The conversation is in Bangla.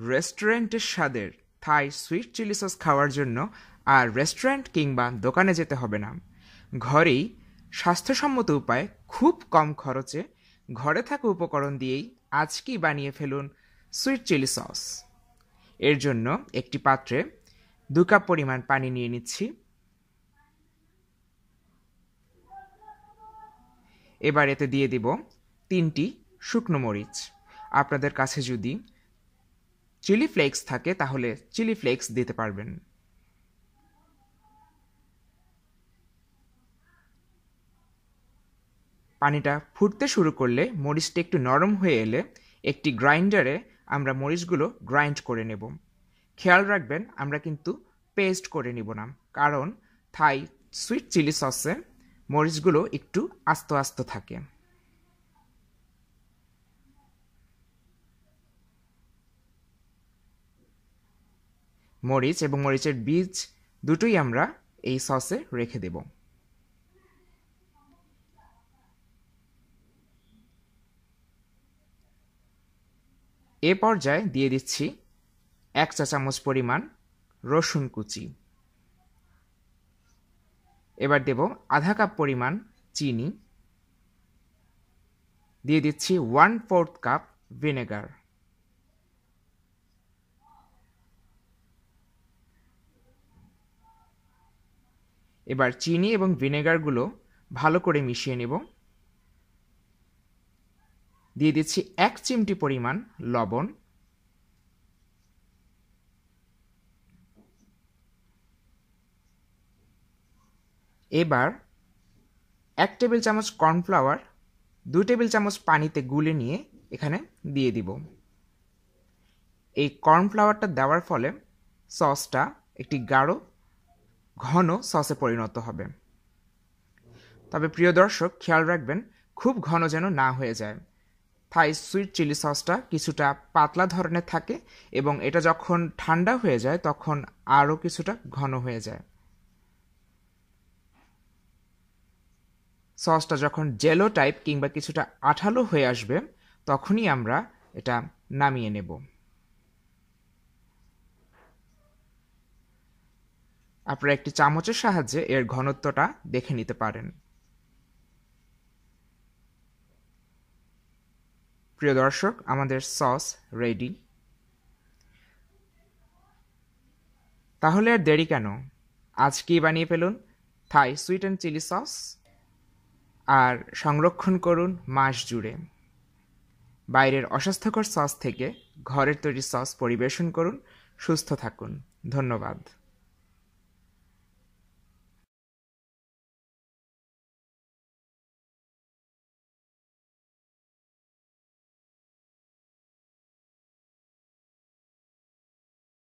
রেস্টুরেন্টের স্বাদের থাই সুইট চিলি সস খাওয়ার জন্য আর রেস্টুরেন্ট কিংবা দোকানে যেতে হবে না। ঘরেই স্বাস্থ্যসম্মত উপায় খুব কম খরচে ঘরে থাকা উপকরণ দিয়েই আজকেই বানিয়ে ফেলুন সুইট চিলি সস এর জন্য একটি পাত্রে দু কাপ পরিমাণ পানি নিয়ে নিচ্ছি। এবার এতে দিয়ে দিব তিনটি শুকনো মরিচ। আপনাদের কাছে যদি চিলি ফ্লেক্স থাকে, তাহলে চিলি ফ্লেক্স দিতে পারবেন। পানিটা ফুটতে শুরু করলে মরিচটা একটু নরম হয়ে এলে একটি গ্রাইন্ডারে আমরা মরিচগুলো গ্রাইন্ড করে নেব। খেয়াল রাখবেন, আমরা কিন্তু পেস্ট করে নিব না, কারণ থাই সুইট চিলি সসে মরিচগুলো একটু আস্ত আস্ত থাকে। মরিচ এবং মরিচের বীজ দুটোই আমরা এই সসে রেখে দেব। এ পর্যায়ে দিয়ে দিচ্ছি এক চা চামচ পরিমাণ রসুন কুচি। এবার দেব আধা কাপ পরিমাণ চিনি। দিয়ে দিচ্ছি ওয়ান ফোর্থ কাপ ভিনেগার। এবার চিনি এবং ভিনেগারগুলো ভালো করে মিশিয়ে নেব। দিয়ে দিচ্ছি এক চিমটি পরিমাণ লবণ। এবার এক টেবিল চামচ কর্নফ্লাওয়ার, দু টেবিল চামচ পানিতে গুলে নিয়ে এখানে দিয়ে দিব। এই কর্নফ্লাওয়ারটা দেওয়ার ফলে সসটা একটি গাঢ় ঘন সসে পরিণত হবে। তবে প্রিয় দর্শক, খেয়াল রাখবেন, খুব ঘন যেন না হয়ে যায়। থাই সুইট চিলি সসটা কিছুটা পাতলা ধরনের থাকে এবং এটা যখন ঠান্ডা হয়ে যায়, তখন আরও কিছুটা ঘন হয়ে যায়। সসটা যখন জেলো টাইপ কিংবা কিছুটা আঠালো হয়ে আসবে, তখনই আমরা এটা নামিয়ে নেব। আপনারা একটি চামচের সাহায্যে এর ঘনত্বটা দেখে নিতে পারেন। প্রিয় দর্শক, আমাদের সস রেডি। তাহলে আর দেরি কেন? আজকেই বানিয়ে ফেলুন Thai sweet and chili sauce আর সংরক্ষণ করুন মাস জুড়ে। বাইরের অস্বাস্থ্যকর সস থেকে ঘরের তৈরি সস পরিবেশন করুন। সুস্থ থাকুন। ধন্যবাদ।